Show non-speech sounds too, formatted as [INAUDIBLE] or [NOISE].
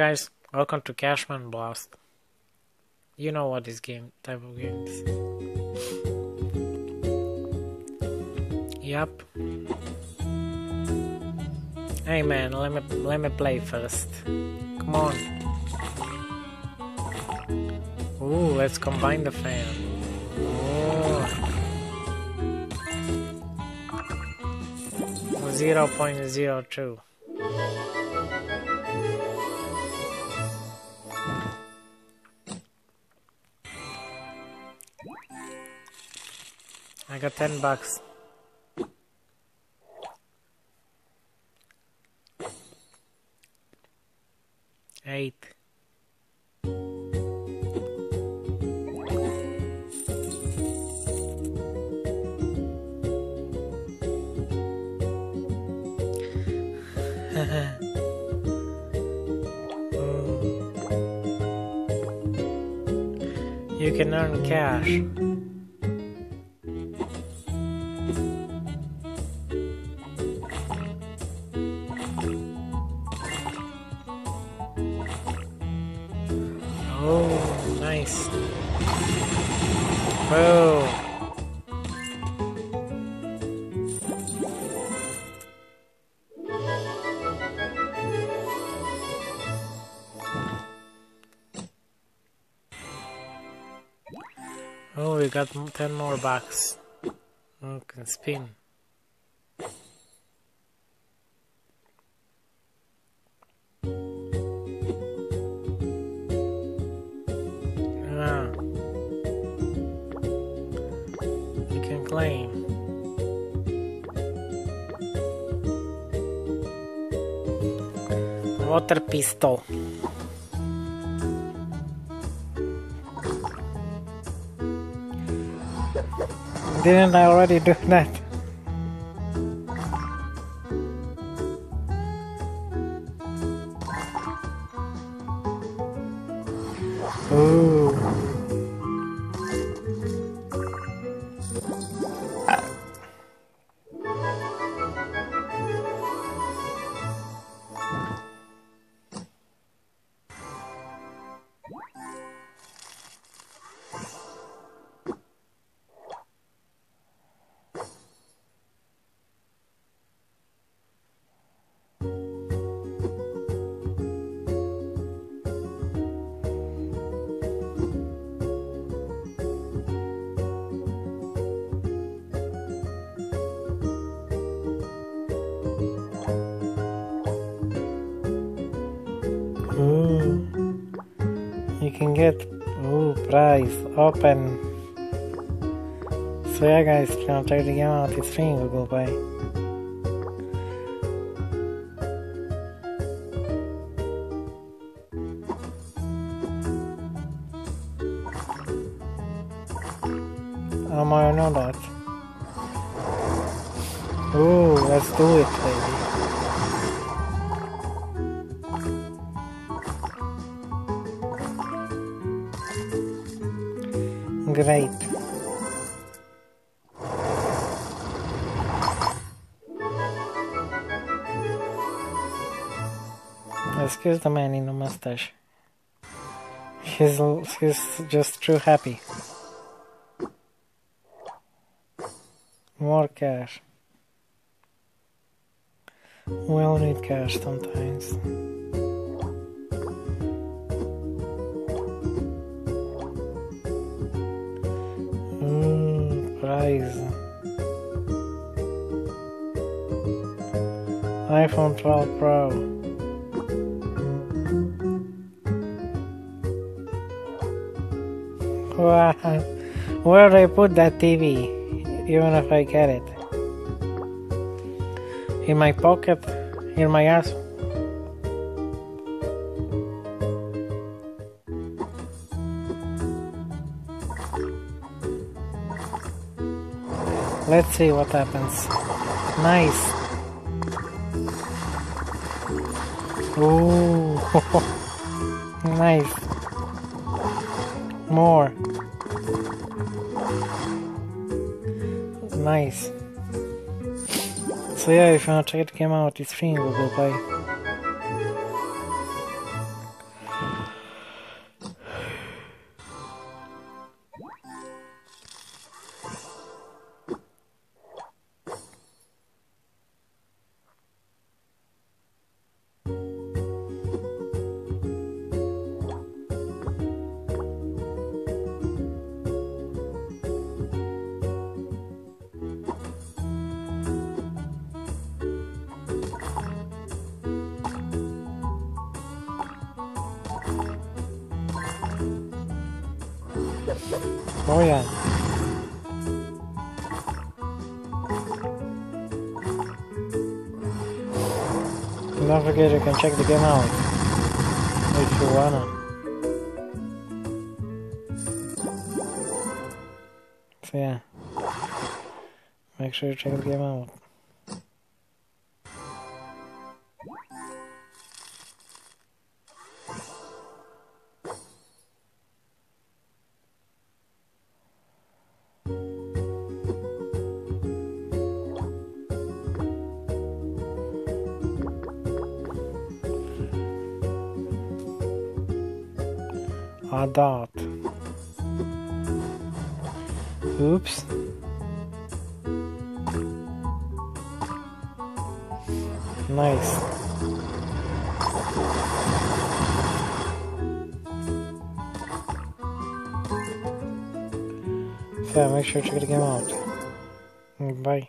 Guys, welcome to Cashman Blast. You know what this game type of game is. Yup. Hey man, let me let me play first. Come on. Ooh, let's combine the fan. Oh. 0.02. I got 10 bucks. Eight. [LAUGHS] Mm. You can earn cash. Oh, nice. Oh. Oh, we got 10 more bucks. Oh, can spin. Ah. You can claim. Water pistol. Didn't I already do that? Ooh. Can get ooh prize open. So yeah guys, if you want to try the game out, it's free in Google Play. Um, I know that. Ooh, let's do it, baby. Excuse the man in the mustache. He's, he's just too happy. More cash. We all need cash sometimes. IPhone 12 Pro. [LAUGHS] Where do I put that TV? Even if I get it. In my pocket? In my ass? Let's see what happens. Nice. Ooh. [LAUGHS] nice. More. Nice. So yeah, if you wanna check the game out, it's free in Google Play. Oh yeah. Don't forget you can check the game out if you wanna. So yeah. Make sure you check the game out. A dot. Oops. Nice. So make sure to check the game out. Bye.